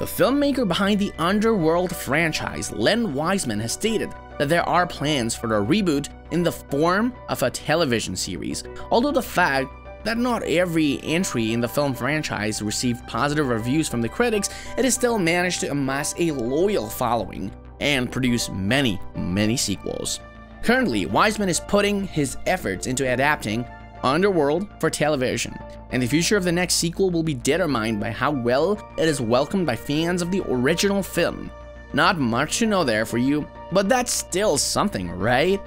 The filmmaker behind the Underworld franchise, Len Wiseman, has stated that there are plans for a reboot in the form of a television series, although the fact that not every entry in the film franchise received positive reviews from the critics, it has still managed to amass a loyal following and produce many, many sequels. Currently, Wiseman is putting his efforts into adapting Underworld for television, and the future of the next sequel will be determined by how well it is welcomed by fans of the original film. Not much to know there for you, but that's still something, right?